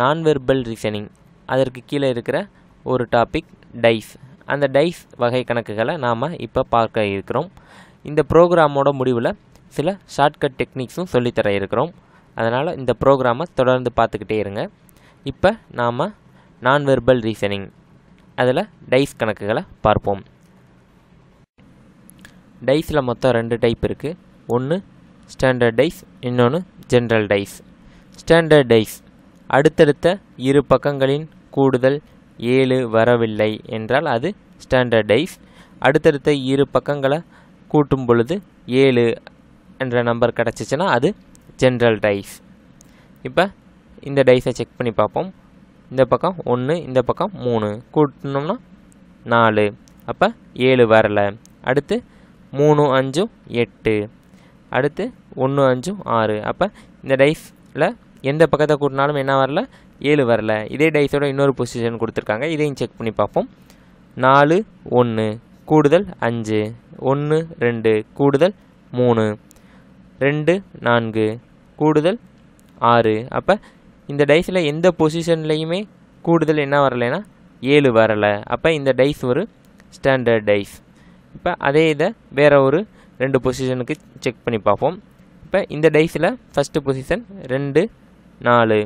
நான் verbal reasoning அதற்கு கீழே இருக்கிற ஒரு டாபிக் டைஸ் அந்த டைஸ் வகை கணக்குகளை நாம் இப்போ பார்க்க இருக்கிறோம். இந்த ப்ரோக்ராமோட முடிவில் சில ஷார்ட்கட் டெக்னிக்ஸும் சொல்லித்தர இருக்கிறோம். அதனால் இந்த ப்ரோக்ராமை தொடர்ந்து பார்த்துக்கிட்டே இருங்க. இப்போ நாம் நான் வெர்பல் ரீசனிங் அதில் டைஸ் கணக்குகளை பார்ப்போம். டைஸில் மொத்தம் ரெண்டு டைப் இருக்குது ஒன்று ஸ்டாண்டர்ட் டைஸ் இன்னொன்று ஜென்ரல் டைஸ் ஸ்டாண்டர்ட் டைஸ் அடுத்தடுத்த இரு பக்கங்களின் கூடுதல் ஏழு வரவில்லை என்றால் அது ஸ்டாண்டர்ட் டைஸ் அடுத்தடுத்த இரு பக்கங்களை கூட்டும் பொழுது ஏழு என்ற நம்பர் கிடச்சிச்சின்னா அது ஜென்ரல் டைஸ் இப்போ இந்த டைஸை செக் பண்ணி பார்ப்போம். இந்த பக்கம் ஒன்று இந்த பக்கம் மூணு. கூட்டினோம்னா நாலு. அப்போ ஏழு வரலை. அடுத்து மூணு அஞ்சும் எட்டு. அடுத்து ஒன்று அஞ்சும் ஆறு. அப்போ இந்த டைஸில் எந்த பக்கத்தை கூட்டினாலும் என்ன வரல? ஏழு வரல. இதே டைஸோட இன்னொரு பொசிஷன் கொடுத்துருக்காங்க. இதையும் செக் பண்ணி பார்ப்போம். நாலு ஒன்று கூடுதல் அஞ்சு. ஒன்று ரெண்டு கூடுதல் மூணு. ரெண்டு நான்கு கூடுதல் ஆறு. அப்போ இந்த டைஸில் எந்த பொசிஷன்லேயுமே கூடுதல் என்ன வரலைன்னா ஏழு வரலை. அப்போ இந்த டைஸ் ஒரு ஸ்டாண்டர்ட் டைஸ் இப்போ அதே இதை வேறு ஒரு ரெண்டு பொசிஷனுக்கு செக் பண்ணி பார்ப்போம். இப்போ இந்த டைஸில் ஃபஸ்ட்டு பொசிஷன் ரெண்டு நாலு.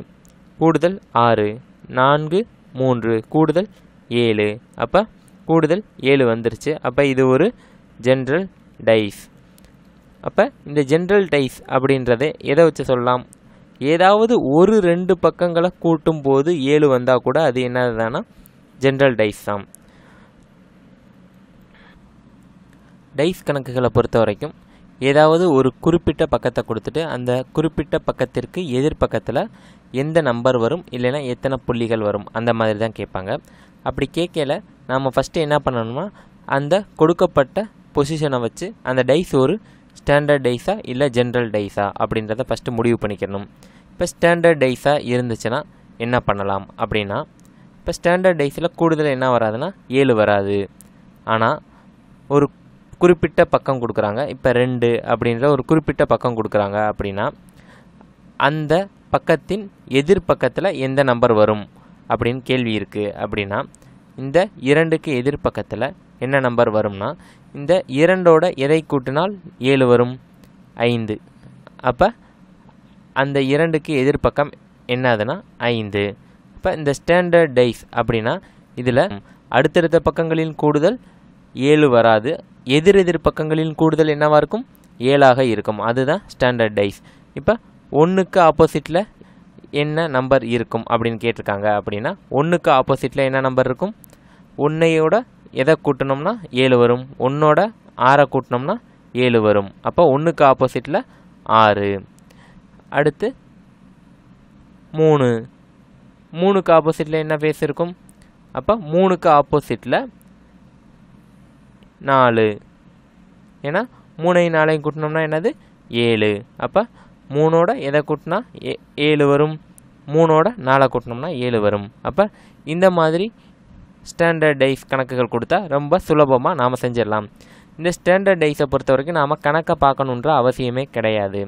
கூடுதல் ஆறு. நான்கு மூன்று. கூடுதல் ஏழு. அப்போ கூடுதல் ஏழு வந்துருச்சு. அப்போ இது ஒரு ஜென்ரல் டைஸ் அப்போ இந்த ஜென்ரல் டைஸ் அப்படின்றத எதை வச்சு சொல்லலாம்? ஏதாவது ஒரு ரெண்டு பக்கங்களை கூட்டும் போது ஏழு வந்தால் கூட அது என்னதுதானா? ஜென்ரல் டைஸ் தான். டைஸ் கணக்குகளை பொறுத்த வரைக்கும் ஏதாவது ஒரு குறிப்பிட்ட பக்கத்தை கொடுத்துட்டு அந்த குறிப்பிட்ட பக்கத்திற்கு எதிர்பக்கத்தில் எந்த நம்பர் வரும் இல்லைன்னா எத்தனை புள்ளிகள் வரும் அந்த மாதிரி தான் கேட்பாங்க. அப்படி கேட்கல நாம் ஃபஸ்ட்டு என்ன பண்ணணும்னா அந்த கொடுக்கப்பட்ட பொசிஷனை வச்சு அந்த டைஸ் ஒரு ஸ்டாண்டர்ட் டைஸா இல்லை ஜென்ரல் டைஸா அப்படின்றத ஃபஸ்ட்டு முடிவு பண்ணிக்கணும். இப்போ ஸ்டாண்டர்ட் டைஸாக இருந்துச்சுன்னா என்ன பண்ணலாம் அப்படின்னா இப்போ ஸ்டாண்டர்ட் டைஸில் கூடுதல் என்ன வராதுன்னா ஏழு வராது. ஆனால் ஒரு குறிப்பிட்ட பக்கம் கொடுக்குறாங்க. இப்போ ரெண்டு அப்படின்ற ஒரு குறிப்பிட்ட பக்கம் கொடுக்குறாங்க அப்படின்னா அந்த பக்கத்தின் எதிர்பக்கத்தில் எந்த நம்பர் வரும் அப்படின்னு கேள்வி இருக்குது அப்படின்னா இந்த இரண்டுக்கு எதிர்பக்கத்தில் என்ன நம்பர் வரும்னா இந்த இரண்டோட எதை கூட்டினால் ஏழு வரும்? ஐந்து. அப்போ அந்த இரண்டுக்கு எதிர்பக்கம் என்னதுன்னா ஐந்து. இப்போ இந்த ஸ்டாண்டர்ட் டைஸ் அப்படின்னா இதில் அடுத்தடுத்த பக்கங்களின் கூடுதல் ஏழு வராது. எதிர் எதிர் பக்கங்களின் கூடுதல் என்னவாக இருக்கும்? ஏழாக இருக்கும். அதுதான் ஸ்டாண்டர்ட் டைஸ் இப்போ ஒன்றுக்கு ஆப்போசிட்டில் என்ன நம்பர் இருக்கும் அப்படின்னு கேட்டிருக்காங்க அப்படின்னா ஒன்றுக்கு ஆப்போசிட்டில் என்ன நம்பர் இருக்கும்? ஒன்றையோட எதை கூட்டினோம்னா ஏழு வரும். ஒன்றோட ஆறை கூட்டினோம்னா ஏழு வரும். அப்போ ஒன்றுக்கு ஆப்போசிட்டில் ஆறு. அடுத்து மூணு. மூணுக்கு ஆப்போசிட்டில் என்ன ஃபேஸ் இருக்கும்? அப்போ மூணுக்கு ஆப்போசிட்டில் நாலு. ஏன்னா மூணையும் நாளையும் கூட்டினோம்னா என்னது? ஏழு. அப்போ மூணோட எதை கூட்டினா? ஏ ஏழு வரும். மூணோட நாளை கூட்டினோம்னா ஏழு வரும். அப்போ இந்த மாதிரி ஸ்டாண்டர்ட் டைஸ் கணக்குகள் கொடுத்தா ரொம்ப சுலபமாக நாம் செஞ்சிடலாம். இந்த ஸ்டாண்டர்ட் டைஸை பொறுத்த வரைக்கும் நாம் கணக்கை பார்க்கணுன்ற அவசியமே கிடையாது.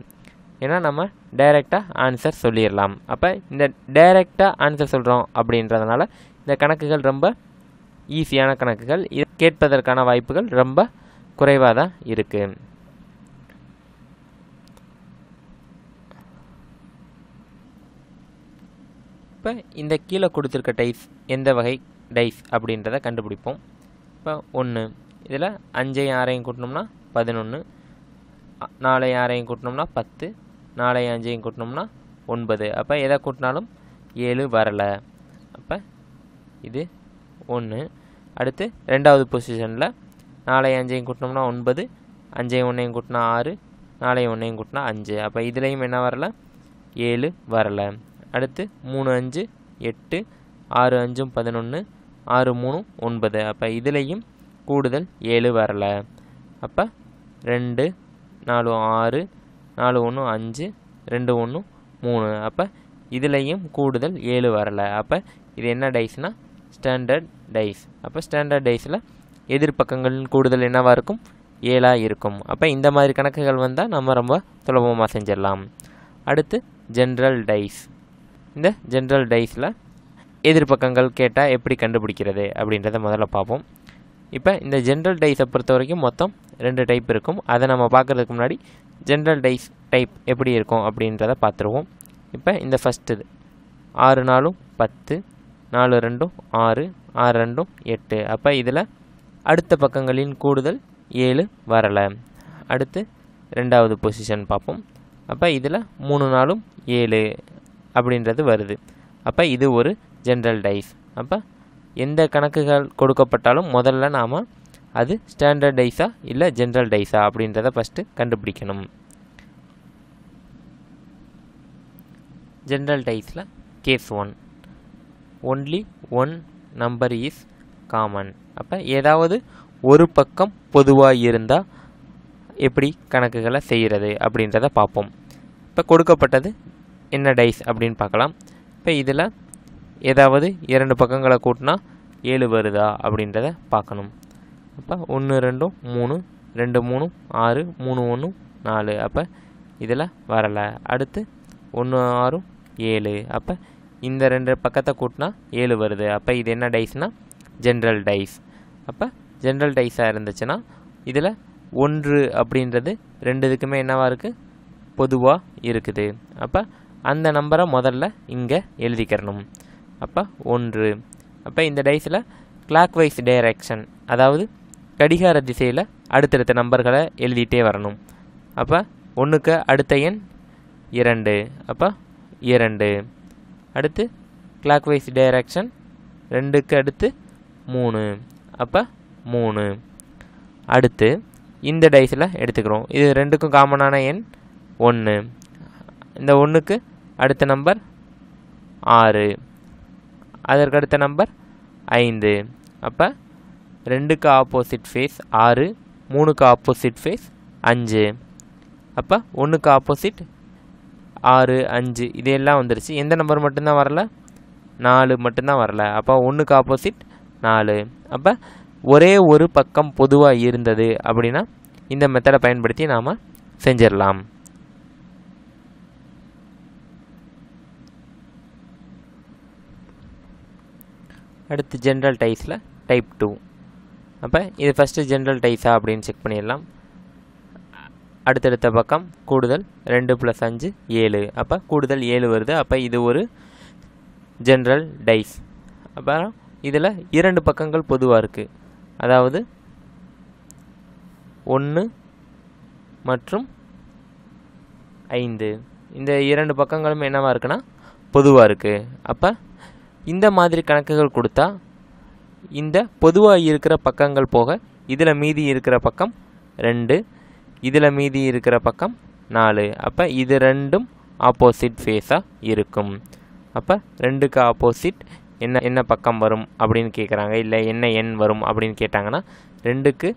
ஏன்னா நம்ம டைரெக்டாக ஆன்சர் சொல்லிடலாம். அப்போ இந்த டைரெக்டாக ஆன்சர் சொல்கிறோம் அப்படின்றதுனால இந்த கணக்குகள் ரொம்ப ஈஸியான கணக்குகள். இது கேட்பதற்கான வாய்ப்புகள் ரொம்ப குறைவாக தான் இருக்குது இப்போ இந்த கீழே கொடுத்துருக்க டைஸ் எந்த வகை டைஸ் அப்படின்றத கண்டுபிடிப்போம். இப்போ ஒன்று இதில் அஞ்சையும் ஆறையும் கூட்டினோம்னா பதினொன்று நாலையும் ஆறையும் கூட்டினோம்னா பத்து நாலையும் அஞ்சையும் கூட்டினோம்னா ஒன்பது. அப்போ எதை கூட்டினாலும் ஏழு வரலை. அப்போ இது ஒன்று. அடுத்து ரெண்டாவது பொசிஷனில் நாலையும் அஞ்சையும் கூட்டினோம்னா ஒன்பது அஞ்சையும் ஒன்றையும் கூட்டினா ஆறு நாளையும் ஒன்றையும் கூட்டினா அஞ்சு. அப்போ இதுலேயும் என்ன வரல? ஏழு வரலை. அடுத்து மூணு அஞ்சு எட்டு ஆறு அஞ்சும் பதினொன்று ஆறு மூணு ஒன்பது. அப்போ இதுலேயும் கூடுதல் ஏழு வரலை. அப்போ ரெண்டு நாலு ஆறு நாலு ஒன்று அஞ்சு ரெண்டு ஒன்று மூணு. அப்போ இதுலேயும் கூடுதல் ஏழு வரலை. அப்போ இது என்ன டைஸ்னால் ஸ்டாண்டர்ட் டைஸ் அப்போ ஸ்டாண்டர்ட் டைஸில் எதிர்ப்பக்கங்கள் கூடுதல் என்னவாக இருக்கும்? ஏழாக இருக்கும். அப்போ இந்த மாதிரி கணக்குகள் வந்தால் நம்ம ரொம்ப சுலபமாக செஞ்சிடலாம். அடுத்து ஜென்ரல் டைஸ் இந்த ஜென்ரல் டைஸில் எதிர்ப்பக்கங்கள் கேட்டால் எப்படி கண்டுபிடிக்கிறது அப்படின்றத முதல்ல பார்ப்போம். இப்போ இந்த ஜென்ரல் டைஸை பொறுத்த வரைக்கும் மொத்தம் ரெண்டு டைப் இருக்கும். அதை நம்ம பார்க்குறதுக்கு முன்னாடி ஜென்ரல் டைஸ் டைப் எப்படி இருக்கும் அப்படின்றத பார்த்துருவோம். இப்போ இந்த ஃபஸ்ட்டு ஆறு நாளும் பத்து நாலு ரெண்டும் ஆறு ஆறு ரெண்டும் எட்டு. அப்போ இதில் அடுத்த பக்கங்களின் கூடுதல் ஏழு வரலை. அடுத்து ரெண்டாவது பொசிஷன் பார்ப்போம். அப்போ இதில் மூணு நாளும் ஏழு அப்படின்றது வருது. அப்போ இது ஒரு ஜென்ரல் டைஸ் அப்போ எந்த கணக்குகள் கொடுக்கப்பட்டாலும் முதல்ல நாம் அது ஸ்டாண்டர்ட் டைஸா இல்லை ஜென்ரல் டைஸா அப்படின்றத ஃபஸ்ட்டு கண்டுபிடிக்கணும். General டைஸில் case one only one number is common அப்போ ஏதாவது ஒரு பக்கம் பொதுவாக இருந்தால் எப்படி கணக்குகளை செய்கிறது அப்படின்றத பார்ப்போம். இப்போ கொடுக்கப்பட்டது என்ன டைஸ் அப்படின்னு பார்க்கலாம். இப்போ இதில் ஏதாவது இரண்டு பக்கங்களை கூட்டினா ஏழு வருதா அப்படின்றத பார்க்கணும். அப்போ ஒன்று ரெண்டும் மூணு ரெண்டு மூணு ஆறு மூணு ஒன்று நாலு. அப்போ இதில் வரலை. அடுத்து ஒன்று ஆறும் ஏழு. அப்போ இந்த ரெண்டு பக்கத்தை கூட்டினா ஏழு வருது. அப்போ இது என்ன டைஸ்னால் ஜென்ரல் டைஸ் அப்போ ஜென்ரல் டைஸாக இருந்துச்சுன்னா இதில் ஒன்று அப்படின்றது ரெண்டு இதுக்குமே என்னவாக இருக்குது பொதுவாக இருக்குது. அப்போ அந்த நம்பரை முதல்ல இங்கே எழுதிக்கிறணும். அப்போ ஒன்று. அப்போ இந்த டைஸில் கிளாக் வைஸ் டைரக்ஷன் அதாவது கடிகார திசையில் அடுத்தடுத்த நம்பர்களை எழுதிட்டே வரணும். அப்போ ஒன்றுக்கு அடுத்த எண் இரண்டு. அப்போ இரண்டு. அடுத்து கிளாக் வைஸ் டைரக்ஷன் ரெண்டுக்கு அடுத்து மூணு. அப்போ மூணு. அடுத்து இந்த டைஸில் எடுத்துக்கிறோம். இது ரெண்டுக்கும் காமனான எண் ஒன்று இந்த ஒன்றுக்கு அடுத்த நம்பர் ஆறு. அதற்கு அடுத்த நம்பர் ஐந்து. அப்போ ரெண்டுக்கு ஆப்போசிட் ஃபேஸ் ஆறு மூணுக்கு ஆப்போசிட் ஃபேஸ் அஞ்சு. அப்போ ஒன்றுக்கு ஆப்போசிட் ஆறு அஞ்சு இது எல்லாம் வந்துருச்சு. எந்த நம்பர் மட்டும்தான் வரல? நாலு மட்டும்தான் வரல. அப்போ ஒன்றுக்கு ஆப்போசிட் நாலு. அப்போ ஒரே ஒரு பக்கம் பொதுவாக இருந்தது அப்படின்னா இந்த மெத்தடை பயன்படுத்தி நாம் செஞ்சிடலாம். அடுத்து ஜென்ரல் டைஸில் டைப் டூ அப்போ இது ஃபஸ்ட்டு ஜென்ரல் டைஸா அப்படின்னு செக் பண்ணிடலாம். அடுத்தடுத்த பக்கம் கூடுதல் ரெண்டு ப்ளஸ் அஞ்சு ஏழு. அப்போ கூடுதல் ஏழு வருது. அப்போ இது ஒரு ஜென்ரல் டைஸ் அப்புறம் இதில் இரண்டு பக்கங்கள் பொதுவாக இருக்குது அதாவது ஒன்று மற்றும் ஐந்து. இந்த இரண்டு பக்கங்களும் என்னவாக இருக்குன்னா பொதுவாக இருக்குது அப்போ இந்த மாதிரி கணக்குகள் கொடுத்தா இந்த பொதுவாக இருக்கிற பக்கங்கள் போக இதில் மீதி இருக்கிற பக்கம் ரெண்டு இதில் மீதி இருக்கிற பக்கம் நாலு. அப்போ இது ரெண்டும் ஆப்போசிட் ஃபேஸாக இருக்கும். அப்போ ரெண்டுக்கு ஆப்போசிட் என்ன என்ன பக்கம் வரும் அப்படின்னு கேட்குறாங்க இல்லை என்ன எண் வரும் அப்படின்னு கேட்டாங்கன்னா ரெண்டுக்கு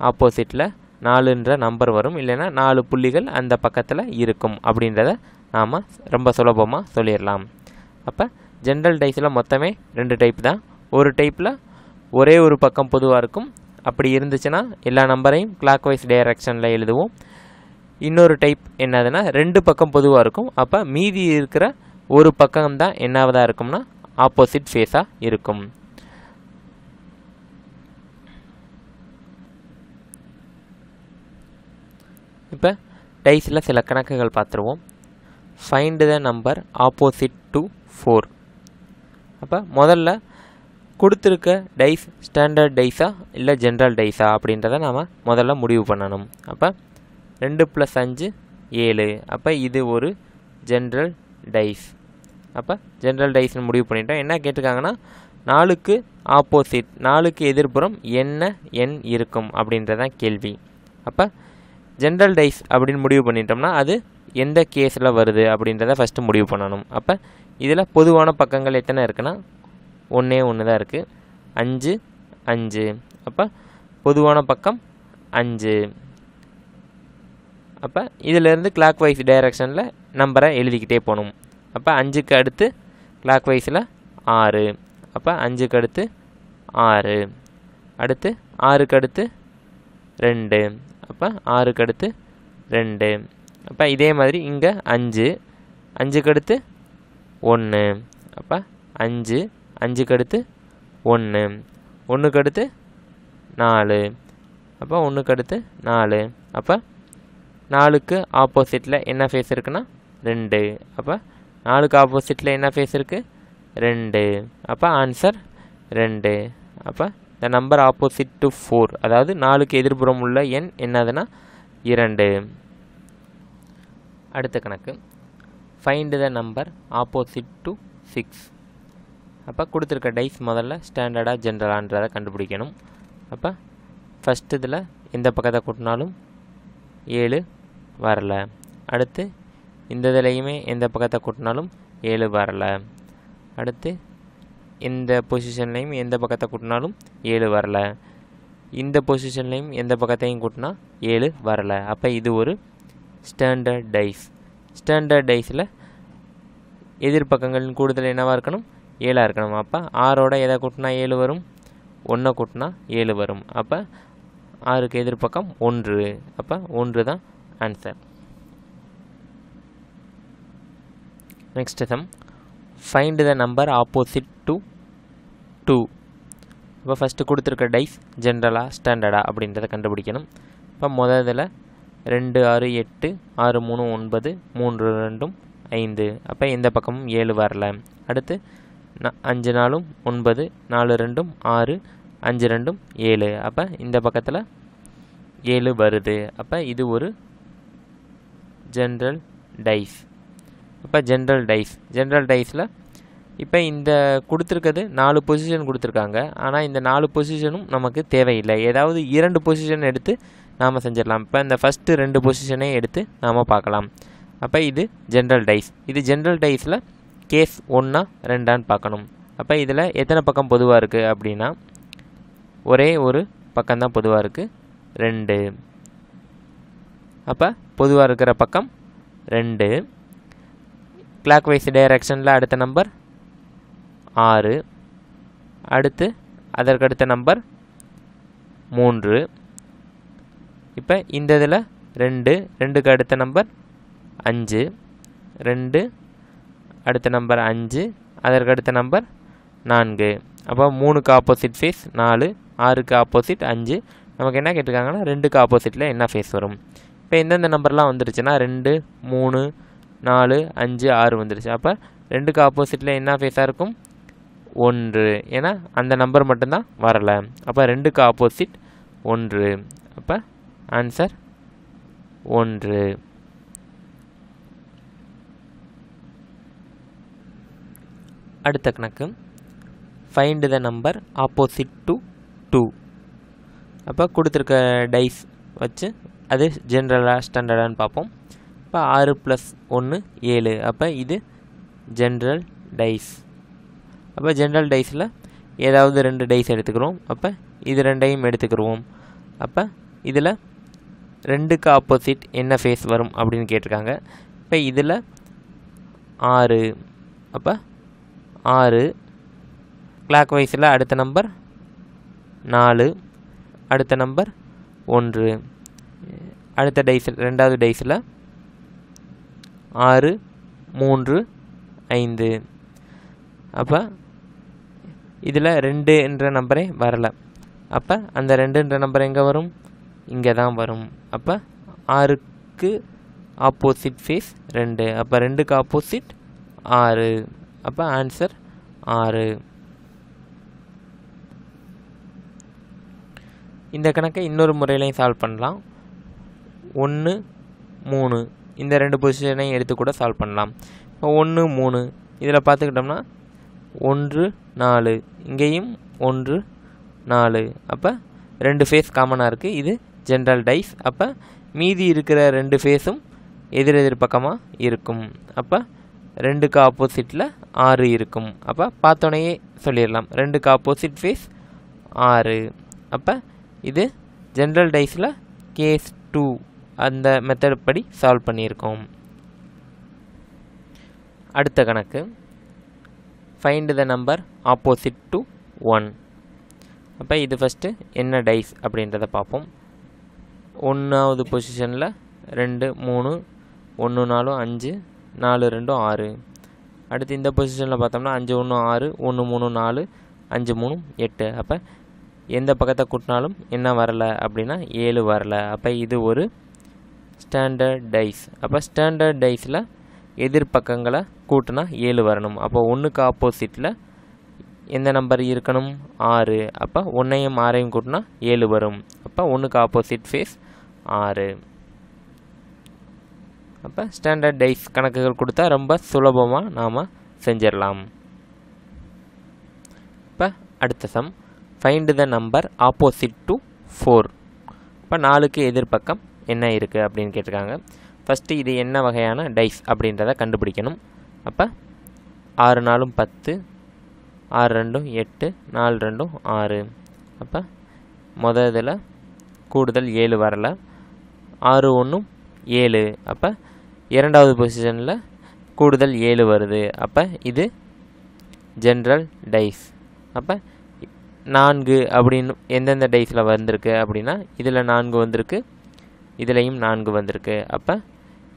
ஆப்போசிட்டில் நாலுன்ற நம்பர் வரும். இல்லைன்னா நாலு புள்ளிகள் அந்த பக்கத்தில் இருக்கும் அப்படின்றத நாம் ரொம்ப சுலபமாக சொல்லிடலாம். அப்போ ஜென்ரல் டைஸில் மொத்தமே ரெண்டு டைப் தான். ஒரு டைப்பில் ஒரே ஒரு பக்கம் பொதுவாக இருக்கும். அப்படி இருந்துச்சுன்னா எல்லா நம்பரையும் கிளாக் வைஸ் டைரக்ஷனில் எழுதுவோம். இன்னொரு டைப் என்னதுன்னா ரெண்டு பக்கம் பொதுவாக இருக்கும். அப்போ மீதி இருக்கிற ஒரு பக்கம் தான் என்னவதாக இருக்கும்னா ஆப்போசிட் ஃபேஸாக இருக்கும். இப்போ டைஸில் சில கணக்குகள் பார்த்துருவோம். Find the number opposite to four அப்போ முதல்ல கொடுத்துருக்க டைஸ் ஸ்டாண்டர்ட் டைஸா இல்லை ஜென்ரல் டைஸா அப்படின்றத நாம் முதல்ல முடிவு பண்ணணும். அப்போ ரெண்டு ப்ளஸ் அஞ்சு ஏழு. அப்போ இது ஒரு ஜென்ரல் டைஸ் அப்போ ஜென்ரல் டைஸ்னு முடிவு பண்ணிட்டோம். என்ன கேட்டிருக்காங்கன்னா நாலுக்கு ஆப்போசிட் நாலுக்கு எதிர்ப்புறம் என்ன எண் இருக்கும் அப்படின்றதான் கேள்வி. அப்போ ஜென்ரல் டைஸ் அப்படின்னு முடிவு பண்ணிட்டோம்னா அது எந்த கேஸில் வருது அப்படின்றத ஃபஸ்ட்டு முடிவு பண்ணணும். அப்போ இதில் பொதுவான பக்கங்கள் எத்தனை இருக்குன்னா ஒன்றே ஒன்று தான் இருக்குது அஞ்சு அஞ்சு. அப்போ பொதுவான பக்கம் அஞ்சு. அப்போ இதிலேருந்து கிளாக் வைஸ் டைரக்ஷனில் நம்பரை எழுதிக்கிட்டே போகணும். அப்போ அஞ்சுக்கு அடுத்து கிளாக் வைஸில் ஆறு. அப்போ அஞ்சுக்கு அடுத்து ஆறு. அடுத்து ஆறுக்கு அடுத்து ரெண்டு. அப்போ ஆறுக்கு அடுத்து ரெண்டு. அப்போ இதே மாதிரி இங்கே அஞ்சு. அஞ்சுக்கு அடுத்து ஒன்று அப்போ அஞ்சு அஞ்சுக்கு அடுத்து ஒன்று. ஒன்றுக்கு அடுத்து நாலு. அப்போ ஒன்றுக்கு அடுத்து நாலு. அப்போ நாலுக்கு ஆப்போசிட்டில் என்ன ஃபேஸ் இருக்குன்னா ரெண்டு. அப்போ நாலுக்கு ஆப்போசிட்டில் என்ன ஃபேஸ் இருக்குது ரெண்டு. அப்போ ஆன்சர் ரெண்டு. அப்போ the number opposite to four அதாவது நாலுக்கு எதிர்ப்புறம் உள்ள எண் என்னதுன்னா இரண்டு. அடுத்த கணக்கு. Find the number opposite to six அப்போ கொடுத்துருக்க டைஸ் முதல்ல ஸ்டாண்டர்டாக ஜென்ரலான்றதை கண்டுபிடிக்கணும். அப்போ ஃபஸ்ட் இதில் எந்த பக்கத்தை கூட்டினாலும் ஏழு வரல. அடுத்து இந்த இதுலேயுமே எந்த பக்கத்தை கூட்டினாலும் ஏழு வரல. அடுத்து இந்த பொசிஷன்லேயும் எந்த பக்கத்தை கூட்டினாலும் ஏழு வரல. இந்த பொசிஷன்லேயும் எந்த பக்கத்தையும் கூட்டினா ஏழு வரல. அப்போ இது ஒரு ஸ்டாண்டர்ட் டைஸ் ஸ்டாண்டர்ட் டைஸில் எதிர்பக்கங்களின் கூடுதல் என்னவாக இருக்கணும்? ஏழாக இருக்கணும். அப்போ ஆறோட எதை கூட்டினா ஏழு வரும்? ஒன்றை கூட்டினா ஏழு வரும். அப்போ ஆறுக்கு எதிர்பக்கம் ஒன்று. அப்போ ஒன்று தான் answer next sum find the number opposite to two இப்போ ஃபஸ்ட்டு கொடுத்துருக்க டைஸ் ஜென்ரலாக ஸ்டாண்டர்டா அப்படின்றத கண்டுபிடிக்கணும். இப்போ முதல் இதில் ரெண்டு ஆறு எட்டு ஆறு மூணு ஒன்பது மூன்று ரெண்டும் ஐந்து. அப்போ எந்த பக்கமும் ஏழு வரல. அடுத்து அஞ்சு நாளும் ஒன்பது நாலு ரெண்டும் ஆறு அஞ்சு ரெண்டும் ஏழு. அப்போ இந்த பக்கத்தில் ஏழு வருது. அப்போ இது ஒரு ஜென்ரல் டைஸ் இப்போ ஜென்ரல் டைஸ் ஜென்ரல் டைஸில் இப்போ இந்த கொடுத்துருக்கிறது நாலு பொசிஷன் கொடுத்துருக்காங்க. ஆனால் இந்த நாலு பொசிஷனும் நமக்கு தேவையில்லை. ஏதாவது இரண்டு பொசிஷன் எடுத்து நாம் செஞ்சிடலாம். இப்போ இந்த ஃபஸ்ட்டு ரெண்டு பொசிஷனே எடுத்து நாம் பார்க்கலாம். அப்போ இது ஜென்ரல் டைஸ் இது ஜென்ரல் டைஸில் கேஸ் ஒன்றா ரெண்டான்னு பார்க்கணும். அப்போ இதில் எத்தனை பக்கம் பொதுவாக இருக்குது அப்படின்னா ஒரே ஒரு பக்கம்தான் பொதுவாக இருக்குது ரெண்டு. அப்போ பொதுவாக இருக்கிற பக்கம் ரெண்டு. கிளாக் வைஸ் டைரக்ஷனில் அடுத்த நம்பர் ஆறு. அடுத்து அதற்கடுத்த நம்பர் மூன்று. இப்போ இந்த இதில் ரெண்டு ரெண்டுக்கு அடுத்த நம்பர் அஞ்சு. ரெண்டு அடுத்த நம்பர் அஞ்சு அதற்கு அடுத்த நம்பர் நான்கு. அப்போ மூணுக்கு ஆப்போசிட் ஃபேஸ் நாலு ஆறுக்கு ஆப்போசிட் அஞ்சு. நமக்கு என்ன கேட்டிருக்காங்கன்னா ரெண்டுக்கு ஆப்போசிட்டில் என்ன ஃபேஸ் வரும்? இப்போ எந்தெந்த நம்பர்லாம் வந்துருச்சுன்னா ரெண்டு மூணு நாலு அஞ்சு ஆறு வந்துருச்சு. அப்போ ரெண்டுக்கு ஆப்போசிட்டில் என்ன ஃபேஸாக இருக்கும்? ஒன்று. ஏன்னா அந்த நம்பர் மட்டும்தான் வரலை. அப்போ ரெண்டுக்கு ஆப்போசிட் ஒன்று. அப்போ ஆன்சர் ஒன்று. அடுத்த கணக்கு. Find the number opposite to two அப்போ கொடுத்துருக்க டைஸ் வச்சு அது ஜென்ரலாக ஸ்டாண்டர்டானு பார்ப்போம். இப்போ ஆறு ப்ளஸ் ஒன்று ஏழு. அப்போ இது ஜென்ரல் டைஸ் அப்போ ஜென்ரல் டைஸில் ஏதாவது ரெண்டு டைஸ் எடுத்துக்கிறோம். அப்போ இது ரெண்டையும் எடுத்துக்கிடுவோம் அப்போ இதில் ரெண்டுக்கு ஆப்போசிட் என்ன ஃபேஸ் வரும் அப்படின்னு கேட்டிருக்காங்க. இப்போ இதில் ஆறு. அப்போ ஆறு. கிளாக் வைஸில் அடுத்த நம்பர் நாலு. அடுத்த நம்பர் ஒன்று. அடுத்த டைஸில் ரெண்டாவது டைஸில் ஆறு மூன்று ஐந்து. அப்போ இதில் ரெண்டு என்ற நம்பரே வரலை. அப்போ அந்த ரெண்டுன்ற நம்பர் எங்கே வரும்? இங்கே தான் வரும். அப்போ ஆறுக்கு ஆப்போசிட் ஃபேஸ் ரெண்டு. அப்போ ரெண்டுக்கு ஆப்போசிட் ஆறு. அப்போ ஆன்சர் ஆறு. இந்த கணக்கை இன்னொரு முறையிலையும் சால்வ் பண்ணலாம். ஒன்று மூணு. இந்த ரெண்டு பொசிஷனையும் எடுத்து கூட சால்வ் பண்ணலாம். இப்போ ஒன்று மூணு. இதில் பார்த்துக்கிட்டோம்னா ஒன்று நாலு. இங்கேயும் ஒன்று நாலு. அப்போ ரெண்டு ஃபேஸ் காமனாக இருக்குது இது ஜென்ரல் டைஸ் அப்போ மீதி இருக்கிற ரெண்டு ஃபேஸும் எதிர் எதிர் பக்கமாக இருக்கும். அப்போ ரெண்டுக்கு ஆப்போசிட்டில் ஆறு இருக்கும். அப்போ பார்த்தோன்னே சொல்லிடலாம். ரெண்டுக்கு ஆப்போசிட் ஃபேஸ் ஆறு. அப்போ இது ஜென்ரல் டைஸில் கேஸ் டூ அந்த மெத்தட் படி சால்வ் பண்ணியிருக்கோம். அடுத்த கணக்கு. Find the number opposite to one அப்போ இது ஃபஸ்ட்டு என்ன டைஸ் அப்படின்றத பார்ப்போம். ஒன்றாவது பொசிஷனில் ரெண்டு மூணு ஒன்று நாலு அஞ்சு நாலு ரெண்டும் ஆறு. அடுத்து இந்த பொசிஷனில் பார்த்தோம்னா அஞ்சு ஒன்று ஆறு ஒன்று மூணு நாலு அஞ்சு மூணு எட்டு. அப்போ எந்த பக்கத்தை கூட்டினாலும் என்ன வரலை அப்படின்னா ஏழு வரல. அப்போ இது ஒரு ஸ்டாண்டர்ட் டைஸ் அப்போ ஸ்டாண்டர்ட் டைஸில் எதிர்பக்கங்களை கூட்டினா ஏழு வரணும். அப்போ ஒன்றுக்கு ஆப்போசிட்டில் எந்த நம்பர் இருக்கணும்? ஆறு. அப்போ ஒன்றையும் ஆறையும் கூட்டினா ஏழு வரும். அப்போ ஒன்றுக்கு ஆப்போசிட் ஃபேஸ் ஆறு. அப்போ ஸ்டாண்டர்ட் டைஸ் கணக்குகள் கொடுத்தா ரொம்ப சுலபமாக நாம் செஞ்சிடலாம். இப்போ அடுத்த sum find the number opposite to four இப்போ நாலுக்கு எதிர்பக்கம் என்ன இருக்குது அப்படின்னு கேட்டிருக்காங்க. ஃபஸ்ட்டு இது என்ன வகையான டைஸ் அப்படின்றத கண்டுபிடிக்கணும். அப்போ ஆறு நாலும் பத்து ஆறு ரெண்டும் எட்டு நாலு ரெண்டும் ஆறு. அப்போ மொதல் இதில் கூடுதல் ஏழு வரல. ஆறு ஒன்றும் ஏழு. அப்போ இரண்டாவது பொசிஷனில் கூடுதல் ஏழு வருது. அப்போ இது ஜென்ரல் டைஸ் அப்போ நான்கு அப்படின்னு எந்தெந்த டைஸில் வந்திருக்கு அப்படின்னா இதில் நான்கு வந்திருக்கு இதுலேயும் நான்கு வந்திருக்கு. அப்போ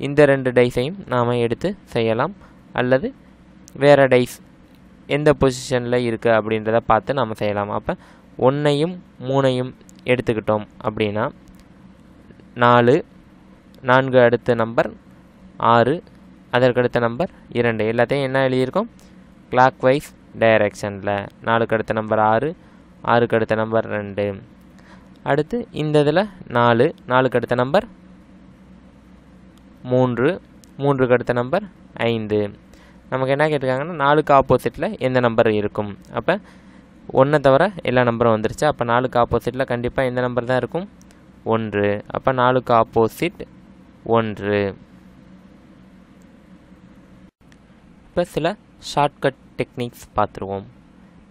இந்த ரெண்டு டைஸையும் நாம் எடுத்து செய்யலாம். அல்லது வேறு டைஸ் எந்த பொசிஷனில் இருக்குது அப்படின்றத பார்த்து நாம் செய்யலாம். அப்போ ஒன்றையும் மூணையும் எடுத்துக்கிட்டோம் அப்படின்னா நாலு நான்கு அடுத்த நம்பர் ஆறு. அதற்கடுத்த நம்பர் இரண்டு. எல்லாத்தையும் என்ன எழுதியிருக்கோம்? கிளாக் வைஸ் டைரக்ஷனில் நாலுக்கு அடுத்த நம்பர் ஆறு ஆறுக்கு அடுத்த நம்பர் ரெண்டு. அடுத்து இந்த இதில் நாலு நாலுக்கு அடுத்த நம்பர் மூன்று மூன்றுக்கு அடுத்த நம்பர் ஐந்து. நமக்கு என்ன கேட்டிருக்காங்கன்னா நாலுக்கு ஆப்போசிட்டில் எந்த நம்பர் இருக்கும். அப்போ ஒன்றை தவிர எல்லா நம்பரும் வந்துருச்சு. அப்போ நாலுக்கு ஆப்போசிட்டில் கண்டிப்பாக எந்த நம்பர் தான் இருக்கும்? ஒன்று. அப்போ நாலுக்கு ஆப்போசிட் ஒன்று. இப்போ சில ஷார்ட்கட் டெக்னிக்ஸ் பார்த்துருவோம்.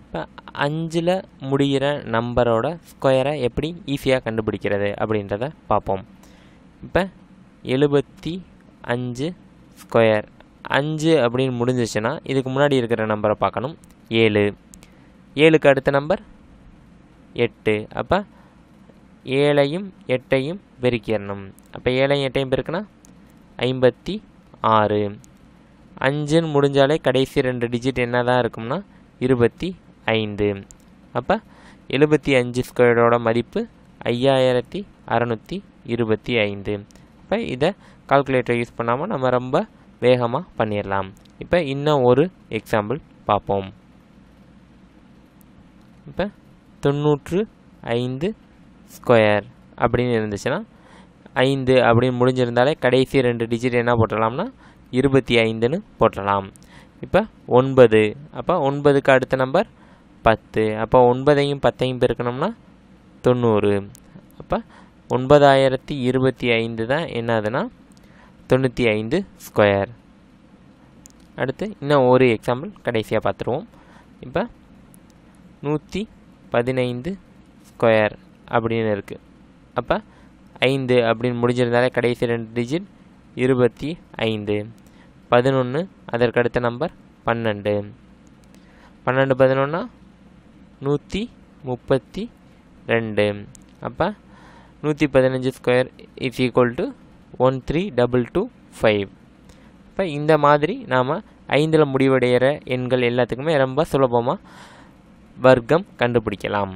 இப்போ அஞ்சில் முடிகிற நம்பரோட ஸ்கொயரை எப்படி ஈஸியாக கண்டுபிடிக்கிறது அப்படின்றத பார்ப்போம். இப்போ எழுபத்தி அஞ்சு ஸ்கொயர் அஞ்சு அப்படின்னு முடிஞ்சிச்சுன்னா இதுக்கு முன்னாடி இருக்கிற நம்பரை பார்க்கணும். ஏழு. ஏழுக்கு அடுத்த நம்பர் எட்டு. அப்போ ஏழையும் எட்டையும் பெருக்கிடணும். அப்போ ஏழையும் எட்டையும் பெருக்குனா? ஐம்பத்தி ஆறு. அஞ்சுன்னு முடிஞ்சாலே கடைசி ரெண்டு டிஜிட் என்ன தான் இருக்கும்னா இருபத்தி ஐந்து. அப்போ எழுபத்தி அஞ்சு ஸ்கொயரோட மதிப்பு ஐயாயிரத்தி அறநூற்றி இருபத்தி ஐந்து. இப்போ இதை கால்குலேட்டர் யூஸ் பண்ணாமல் நம்ம ரொம்ப வேகமாக பண்ணிடலாம் இப்போ இன்னும் ஒரு எக்ஸாம்பிள் பார்ப்போம் இப்போ தொண்ணூற்று ஐந்து ஸ்கொயர் அப்படின்னு இருந்துச்சுன்னா ஐந்து அப்படின்னு முடிஞ்சிருந்தாலே கடைசி ரெண்டு டிஜிட் என்ன போட்டலாம்னா இருபத்தி ஐந்துன்னு போட்டலாம். இப்போ ஒன்பது. அப்போ ஒன்பதுக்கு அடுத்த நம்பர் பத்து. அப்போ ஒன்பதையும் பத்தையும் பெருக்கணும்னா தொண்ணூறு. அப்போ ஒன்பதாயிரத்தி இருபத்தி ஐந்து தான் என்னதுன்னா தொண்ணூற்றி ஐந்து ஸ்கொயர் அடுத்து இன்னும் ஒரு எக்ஸாம்பிள் கடைசியாக பார்த்துருவோம். இப்போ நூற்றி பதினைந்து ஸ்கொயர் அப்படின்னு இருக்குது அப்போ ஐந்து அப்படின்னு முடிஞ்சிருந்தாலே கடைசி ரெண்டு டிஜிட் இருபத்தி ஐந்து. பதினொன்று அதற்கு அடுத்த நம்பர் பன்னெண்டு. பன்னெண்டு பதினொன்னா? நூற்றி முப்பத்தி ரெண்டு. அப்போ நூற்றி பதினஞ்சு square is equal to one three double two five இப்போ இந்த மாதிரி நாம் ஐந்தில் முடிவடைகிற எண்கள் எல்லாத்துக்குமே ரொம்ப சுலபமாக வர்க்கம் கண்டுபிடிக்கலாம்.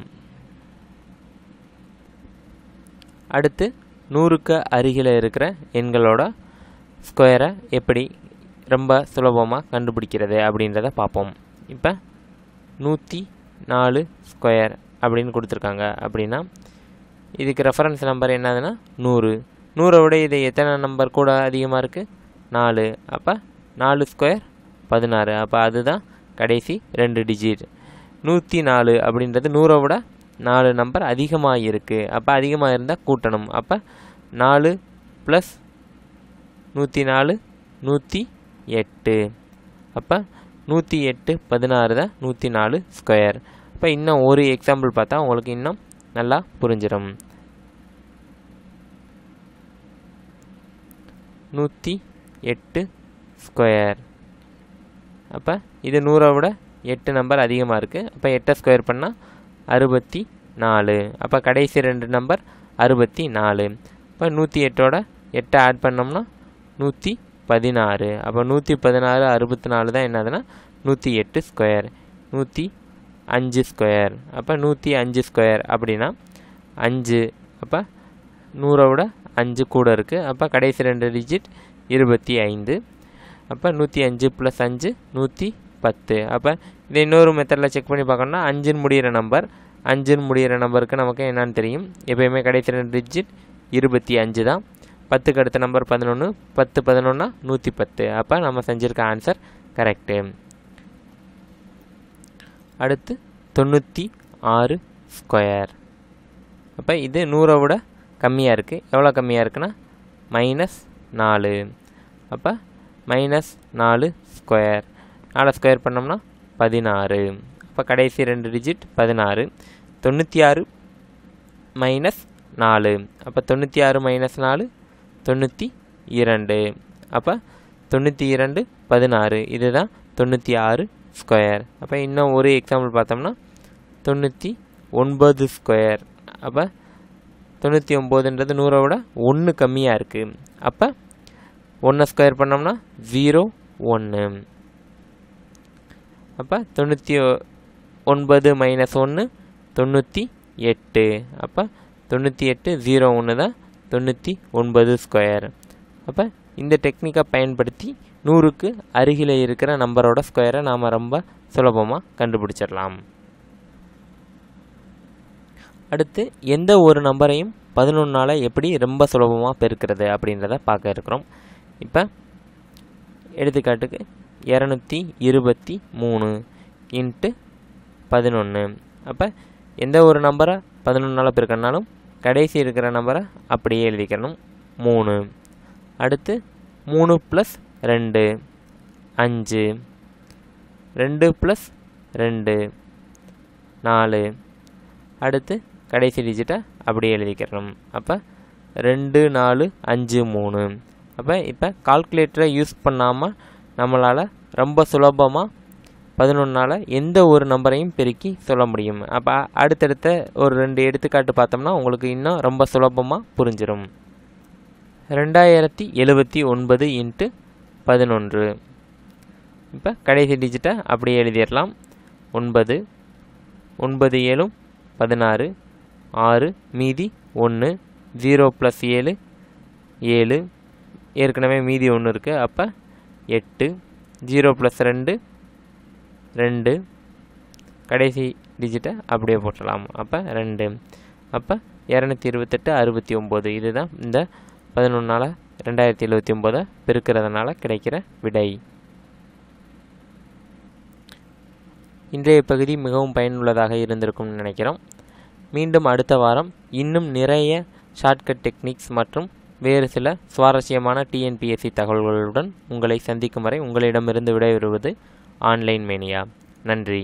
அடுத்து நூறுக்கு அருகில் இருக்கிற எண்களோட ஸ்கொயரை எப்படி ரொம்ப சுலபமாக கண்டுபிடிக்கிறது அப்படின்றத பார்ப்போம். இப்போ நூற்றி நாலு ஸ்கொயர் அப்படின்னு கொடுத்துருக்காங்க அப்படின்னா இதுக்கு ரெஃபரன்ஸ் நம்பர் என்னதுன்னா நூறு. நூறை விட இது எத்தனை நம்பர் கூட அதிகமாக இருக்குது நாலு. அப்போ நாலு ஸ்கொயர் பதினாறு. அப்போ அதுதான் கடைசி ரெண்டு டிஜிட் நூற்றி நாலு அப்படின்றது நூறை விட நாலு நம்பர் அதிகமாக இருக்குது அப்போ அதிகமாக இருந்தால் கூட்டணும். அப்போ நாலு ப்ளஸ் நூற்றி நாலு நூற்றி எட்டு அப்போ நூற்றி எட்டு பதினாறு தான் நூற்றி நாலு ஸ்கொயர் இப்போ இன்னும் ஒரு எக்ஸாம்பிள் பார்த்தா உங்களுக்கு இன்னும் நல்லா புரிஞ்சிடும் நூற்றி எட்டு ஸ்கொயர் அப்போ இது நூறை விட எட்டு நம்பர் அதிகமாக இருக்குது அப்போ எட்டை ஸ்கொயர் பண்ணால் அறுபத்தி நாலு அப்போ கடைசி ரெண்டு நம்பர் அறுபத்தி நாலு இப்போ நூற்றி எட்டோட எட்டை ஆட் பண்ணோம்னா நூற்றி பதினாறு. அப்போ நூற்றி பதினாறு அறுபத்தி நாலு தான் என்னதுன்னா நூற்றி எட்டு ஸ்கொயர் நூற்றி அஞ்சு ஸ்கொயர் அப்போ நூற்றி அஞ்சு ஸ்கொயர் அப்படின்னா அஞ்சு. அப்போ நூறை விட அஞ்சு கூட இருக்குது அப்போ கடைசி ரெண்டு டிஜிட் இருபத்தி ஐந்து. அப்போ நூற்றி அஞ்சு ப்ளஸ் அஞ்சு நூற்றி பத்து. அப்போ இதை இன்னொரு மெத்தடில் செக் பண்ணி பார்க்கணும்னா அஞ்சுன்னு முடிகிற நம்பர் அஞ்சுன்னு முடிகிற நம்பருக்கு நமக்கு என்னன்னு தெரியும். எப்பயுமே கடைசி ரெண்டு டிஜிட் இருபத்தி அஞ்சு தான். பத்துக்கு அடுத்த நம்பர் பதினொன்று பத்து பதினொன்னா நூற்றி பத்து. அப்போ நம்ம செஞ்சுருக்க ஆன்சர் கரெக்டு அடுத்து தொண்ணூற்றி ஆறு ஸ்கொயர் அப்போ இது நூறை விட கம்மியாக இருக்குது எவ்வளோ கம்மியாக இருக்குன்னா மைனஸ் நாலு. அப்போ மைனஸ் நாலு ஸ்கொயர் நாலு ஸ்கொயர் பண்ணோம்னா பதினாறு. அப்போ கடைசி ரெண்டு டிஜிட் பதினாறு. தொண்ணூற்றி ஆறு மைனஸ் நாலு. அப்போ தொண்ணூற்றி ஆறு மைனஸ் நாலு தொண்ணூற்றி இரண்டு. அப்போ தொண்ணூற்றி இரண்டு பதினாறு. இதுதான் தொண்ணூற்றி ஆறு ஸ்கொயர் அப்போ இன்னும் ஒரு எக்ஸாம்பிள் பார்த்தோம்னா தொண்ணூற்றி ஒன்பது ஸ்கொயர் அப்போ தொண்ணூற்றி ஒம்போதுன்றது நூறை விட ஒன்று கம்மியாக இருக்குது அப்போ ஒன்றை ஸ்கொயர் பண்ணோம்னா ஜீரோ ஒன்று அப்போ தொண்ணூற்றி ஒன்பது மைனஸ் ஒன்று தொண்ணூற்றி எட்டு. அப்போ தொண்ணூற்றி எட்டு ஜீரோ ஒன்று தான் தொண்ணூற்றி ஒன்பது ஸ்கொயர் அப்போ இந்த டெக்னிக்கை பயன்படுத்தி நூறுக்கு அருகில் இருக்கிற நம்பரோட ஸ்கொயரை நாம் ரொம்ப சுலபமாக கண்டுபிடிச்சிடலாம். அடுத்து எந்த ஒரு நம்பரையும் பதினொன்றால் எப்படி ரொம்ப சுலபமாக பெருக்கிறது அப்படின்றத பார்க்க இருக்கிறோம். இப்போ எடுத்துக்காட்டுக்கு இரநூத்தி இருபத்தி மூணு இன்ட்டு பதினொன்று அப்போ எந்த ஒரு நம்பரை பதினொன்றால் பெருக்கணுனாலும் கடைசி இருக்கிற நம்பரை அப்படியே எழுதிக்கணும். மூணு. அடுத்து மூணு ப்ளஸ் ரெண்டு. அஞ்சு. ரெண்டு ப்ளஸ் ரெண்டு. நாலு. அடுத்து கடைசி டிஜிட்டை அப்படியே எழுதிக்கிறோம் அப்போ ரெண்டு நாலு அஞ்சு மூணு. அப்போ இப்போ கால்குலேட்டரை யூஸ் பண்ணாமல் நம்மளால் ரொம்ப சுலபமாக பதினொன்றால் எந்த ஒரு நம்பரையும் பெருக்கி சொல்ல முடியும். அப்போ அடுத்தடுத்த ஒரு ரெண்டு எடுத்துக்காட்டு பார்த்தோம்னா உங்களுக்கு இன்னும் ரொம்ப சுலபமாக புரிஞ்சிடும் ரெண்டாயிரத்தி எழுபத்தி ஒன்பது இன்ட்டு பதினொன்று. இப்போ கடைசி டிஜிட்டை அப்படியே எழுதிடலாம். ஒன்பது ஒன்பது ஏழும் பதினாறு ஆறு மீதி ஒன்று ஜீரோ ப்ளஸ் ஏழு ஏழு. ஏற்கனவே மீதி ஒன்று இருக்குது அப்போ எட்டு ஜீரோ ப்ளஸ் ரெண்டு ரெண்டு. கடைசி டிஜிட்டை அப்படியே போட்டலாம். அப்போ ரெண்டு. அப்போ இரநூத்தி இருபத்தெட்டு அறுபத்தி ஒம்பது இதுதான் இந்த பதினொன்றால் ரெண்டாயிரத்தி எழுபத்தி ஒம்போதை பெருக்கிறதுனால கிடைக்கிற விடை. இன்றைய பகுதி மிகவும் பயனுள்ளதாக இருந்திருக்கும்னு நினைக்கிறோம். மீண்டும் அடுத்த வாரம் இன்னும் நிறைய ஷார்ட்கட் டெக்னிக்ஸ் மற்றும் வேறு சில சுவாரஸ்யமான டிஎன்பிஎஸ்சி தகவல்களுடன் உங்களை சந்திக்கும் வரை உங்களிடமிருந்து விடைபெறுவது ஆன்லைன் மேனியா. நன்றி.